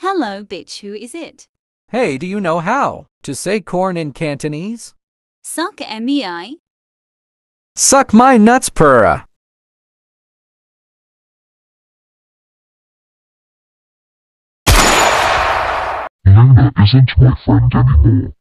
Hello, bitch, who is it? Hey, do you know how to say corn in Cantonese? Suck mei. Suck my nuts, purra. Luna isn't my friend anymore.